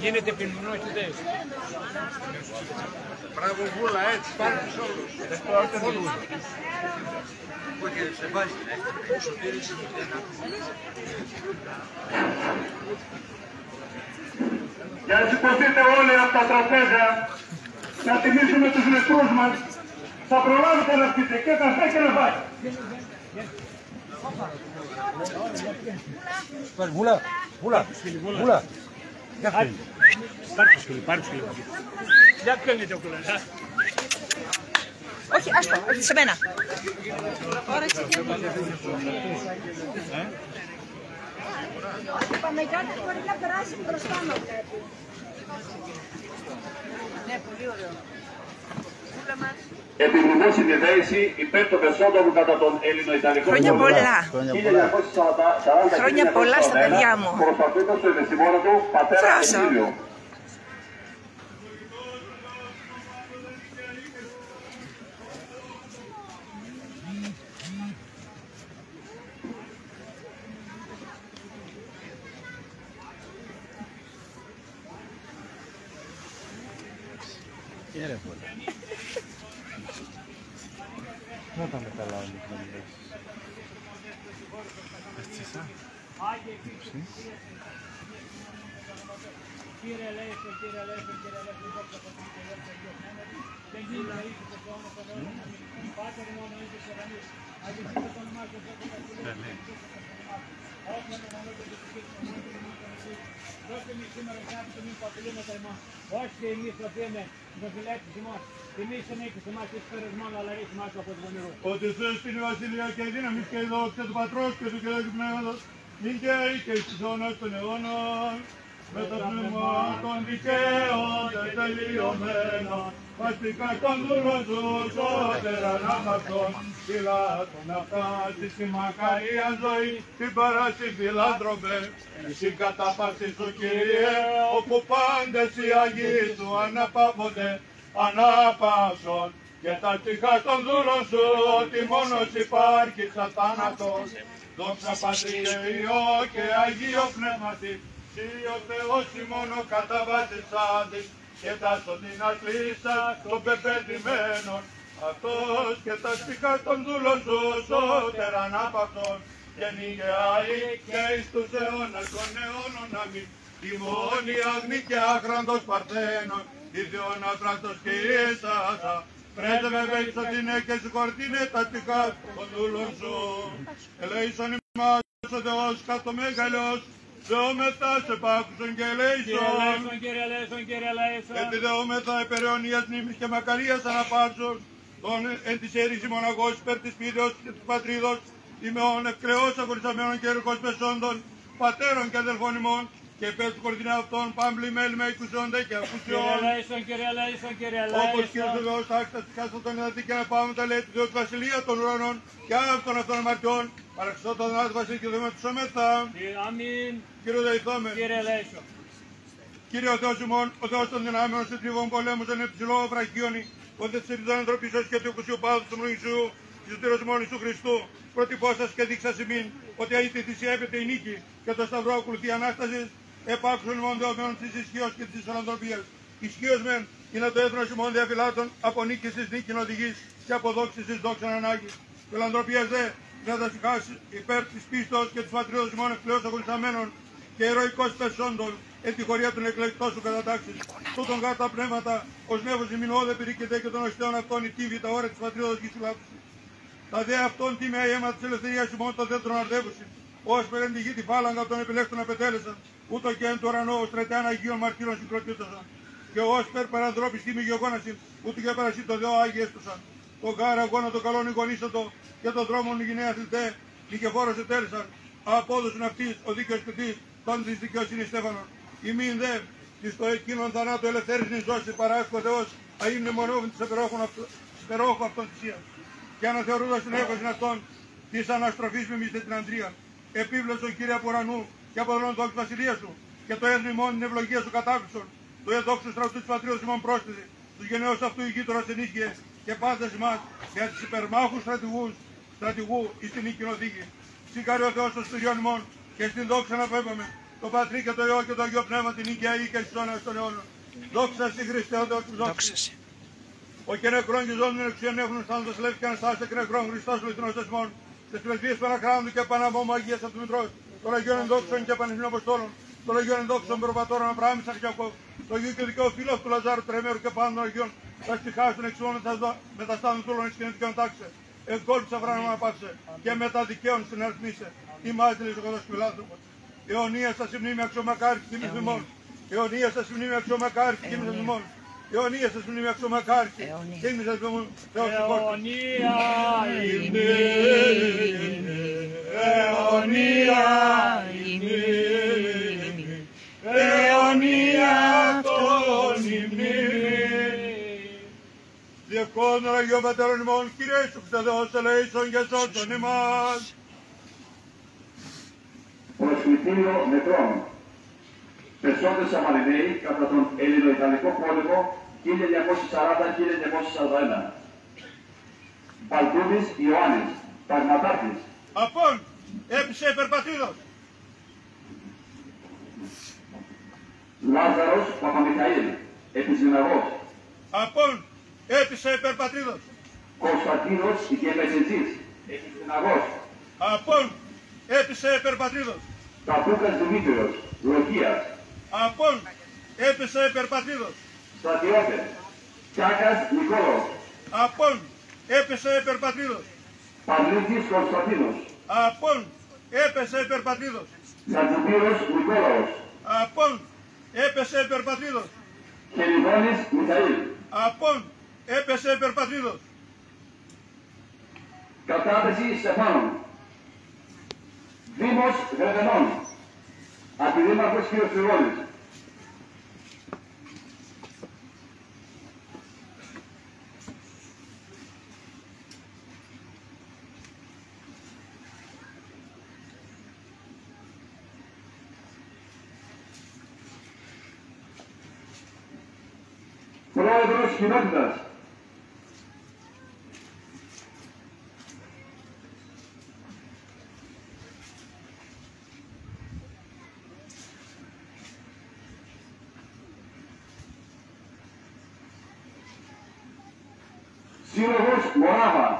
Γίνεται πεινινό και δεν. Μπράβο βούλα, έτσι, πάρε τους όλους. Όλους. Πού κύριε, σε βάζει, ε. Ο Σωτήρης είναι Για να σηκωθείτε όλοι από τα τραπέζια, να τιμήσουμε τους νεκρούς μας, θα προλάβετε να πείτε και καφέ και να φάει. Βούλα, βούλα, βούλα. Πάρ' το σκυλί, πάρ' το σκυλί. Για πιόνετε ο κουλάς, α. Όχι, άστο, όχι σε μένα. Η Παναγιώτη μπορεί να περάσει μπροστά μας. Ναι, πολύ ωραίο. Βούλα μας. Επιβεβαιώ συνδέηση υπέρ των περισσότερων κατά τον Έλληνο-Ιταλικό Χρόνια πολλά. 1940 Χρόνια πολλά στα παιδιά μου. Προσπαθείτε στο επιστημόνα του πατέρα Φράσα. Εμίλιο. Κύριε Λέησον, κύριε Λέησον, κύριε Λέησον, δόξα τω Θεώ, Κύριε Λέησον, δεν γίνεται να είσαι το όνομα των αιώνων. Πάτερ μόνο είσαι σε ουρανείς. Αγιοποιείτε το όνομά σου, δόξα τω Θεώ, Όποιον ενώνονται και τους κύριους των αιώνων, Δώστε μη σήμερα κάτι το μη που απειλούμεθα εμάς. Όχι και εμείς το θύμε, το φυλέτης ημάς. Τιμής ενίκης εμάς και σφαίρες μόνο, αλλά ρίχνει μας από τον πονηρό. Ότι Θεός είναι η βασιλεία και η δύναμη και η δόξα του Πατρός και του Κυρίου του Πνεύματος, μην καίει και εις τους αιώνας των αιώνων, με το πνεύμα των δικαίων και τελειωμένων, παστικά των δούλων σου, σώτεραν αμαρτών, φυλάτων αυτά, στη μακαρία ζωή, την παράση φιλάνθρωπε, εσύ κατάπαυση σου Κύριε, όπου πάντες οι Αγίοι σου αναπαύονται, ανάπαυσον, και τα τυχά των δούλων σου, ότι μόνος υπάρχει σαν θάνατος. Δόξα Πατρί και Υιό και Αγίο Πνεύματι, Συ ο Θεός ημών ο καταβάτης άντης, και τα σωτήνα κλείστα των πεπετημένων. Αυτός και τα τυχά των δούλων σου, σώτερα ανάπαυτον, και νικαιάει και εις τους αιώνας των αιώνων αμήν. Η μόνη αγνή και άχραντος παρθένων, η διόνα πράτος και η εσάσα, πρέσβευε εις την και συγχωρτίνε τα τυχά των δούλων σου. Ελέησον ημάς ο Θεός κατ' το μέγαλος, Δεόμεθα σε πάκουσον και Κύριε ελέησον. Λέησον, κύριε Λέησον, κύριε Λέησον. Επιδεόμεθα υπεραιωνίας μνήμης και μακαρίας αναπάρξεως, τον εν της έρης μοναγός υπέρ της πίδεως και της πατρίδος, ημεών ευκρεώς αγωνισαμένων και ερχός πεσόντων, πατέρων και αδελφών ημών, και υπέρ του κορδινά αυτών πάμπλη μέλη με οικουσιόντα και Κύριε ακουσιών. Λέησον, κύριε Λέησον, κύριε Όπως και ο Λέησον. Θεός άξιτα της κάστο των εδατή και να πάμε τα λέει του Θεού της βασιλεία των ουρανών και αυτών αυτών αμαρτιών, παραξιστώ τον Άδη Βασίλη και Δήμα του Σωμέθα. Αμήν. Κύριο Δεϊθόμε. Κύριε Λέησον. Κύριε ο Θεός ημών, ο Θεός των δυνάμεων σε τριβών πολέμους, εν υψηλό βραχίωνη, ο δε της των ανθρωπίσεως και του εκουσίου πάδου του Μνήσου, της σωτήρος μόνο Ιησού Χριστού, προτυπώσας και δείξας ημίν, ότι αή τη θυσία έπεται η νίκη και το σταυρό ακολουθεί η Ανάσταση, επάξουν ημών δεωμένων της ισχύος και της ανθρωπίας. Ισχύος μεν είναι το έθνος ημών διαφυλάτων, από νίκης της νίκην οδηγής και από δόξης της δόξαν ανάγκης. Φιλανθρωπίας δε, να τα συγχάσει υπέρ της πίστος και της πατριώτος ημών εκπλέον αγωνισαμένων και ηρωικός πεσόντων εν τη χωρία των εκλεκτών σου κατατάξεις. Τούτον κάτω τα πνεύματα, ως νεύος ημινόδε πηρήκεται και των οστέων αυτών η τύβη τα ώρα της πατριώτος γης σου λάπτωση. Τα δε αυτών τι με αίμα της ελευθερίας ημών το δέντρον αρδεύουσιν. Ως περεν τη γη τη φάλαγγα των επιλέκτων απετέλεσαν, ούτω και εν του ουρανό ως τρετέαν Αγίων μαρτύρων συγκροτήτωσαν. Και ως περ παρανθρώπης τίμη γεωγόνασιν, ούτω και παρασύ το Θεό Άγιοι έστωσαν. Το γάρα αγώνα το καλόν εικονίσατο και το δρόμο νικηνέα θλιτέ, νικεφόρος ετέλεσαν. Απόδοσουν αυτής ο δίκαιος κριτής, τον της δικαιοσύνης Στέφανον. Ημίν δε, της το εκείνον θανάτου ελευθέρης ζώσης παράσκω ο Θεός, αείμνε μονόβιν της υπερόχου αυτών θυσίας. Και αναθεωρούντας την έκοση αυτών, της αναστροφής με μίστε την Αντρία. Επίβλεψον Κύριε από ουρανού και από τον δόξου βασιλείας σου, και το έθνη ημών την ευλογία σου κατάκουσον, του εδόξου στρατού της πατρίδος ημών πρόσθεση, τους γενναίους αυτού η γείτονας ενίσχυε και πάντες ημάς για τις υπερμάχους στρατηγούς, στρατηγού εις την οίκην οδήγη. Συγχαρεί ο Θεός των σπηριών ημών και στην δόξα να πέμπαμε το Πατρί και το Υιό και το Αγίο Πνεύμα την Ικαία ή και στους αιώνας των αιώνων. Δόξα στη Χριστέ ο Θεός του δόξα. Ο και νεκρόν και ζώντων εξουσίαν έχουν θάνατος λεύς και αναστάσεις και νεκρόν Χριστός λουθινός θεσμών. Τις πρεσβείες Παναχράντου και Παναμόμου Αγίας από του Μητρός. Των Αγίων Ενδόξων και Πανεσμίων Αποστόλων. Των Αγίων Ενδόξων Προπατώρων Αβραάμ Ισακ Ιακώβ. Το Αγίου και Δικαίου Φίλος του Λαζάρου Τρεμέρου και πάντων των Αγίων. Τα στιχάσουν εξωών με τα στάδων τούλων εις κοινωνικών τάξε. Εγκόλπισα βράνο να πάψε και μετά δικαίων συναρθμίσε. Η μάτιλη ο καθώς φιλάνθρωπος. Αιωνία στα συμνήμια αξιομακάρι και μνημών. Αιωνία στα συμνήμια αξιομακάρι και μνημών. Αιωνία στα συμνήμια αξιομακάρι και μνημών. Θεός Αιωνία είναι, αιωνία είναι, αιωνία αυτόν η μνήμη. Διευκόνων Αγίων Πατέρων ημών, Κύριε Ιησού Χριστέ Θεός ελέησον και σώσον ημάς. προσκλητήριο νεκρών. Πεσόντες Σαμαριναίοι κατά τον Ελληνοϊταλικό πόλεμο 1940-1941. Παλτούδης Ιωάννης, Παγματάρχης. Απόν, έπεισε υπερπατρίδος. Λάζαρος Παπαμιχαήλ, Επισυναγός. Απόν, έπεισε υπερπατρίδος. Κωνσταντίνος Γεμεζετζής, Επισυναγός. Απόν, έπεισε υπερπατρίδος. Ταπούκας Δημήτριος, Λογίας. Απόν, έπεισε υπερπατρίδος. Στρατιώτες. Τσάκας Νικόλος. Απόν, έπεσε υπερπατρίδος. Παυλίτης Κωνσταντίνος. Απόν, έπεσε υπερπατρίδος. Ζατζιπύρος Νικόλαος. Απόν, έπεσε υπερπατρίδος. Χελιδόνης Μιχαήλ. Απόν, έπεσε υπερπατρίδος. Κατάθεση Στεφάνων. Δήμος Γρεβενών. Αντιδήμαρχος κ. 돌아오도록 시킵니다. Сила Русь Мурава.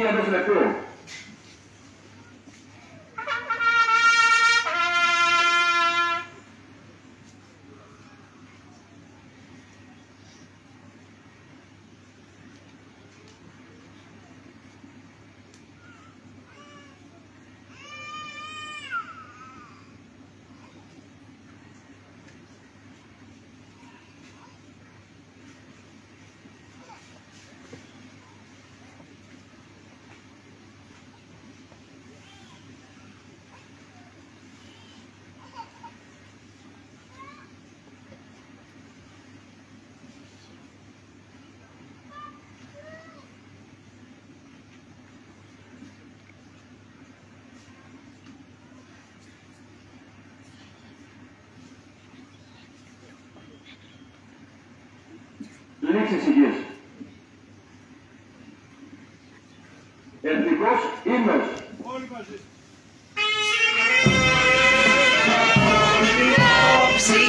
He understood the film. Λεπτού. Λήξη υγιής. Εθνικός ύμνος. Όλοι μαζί. όψη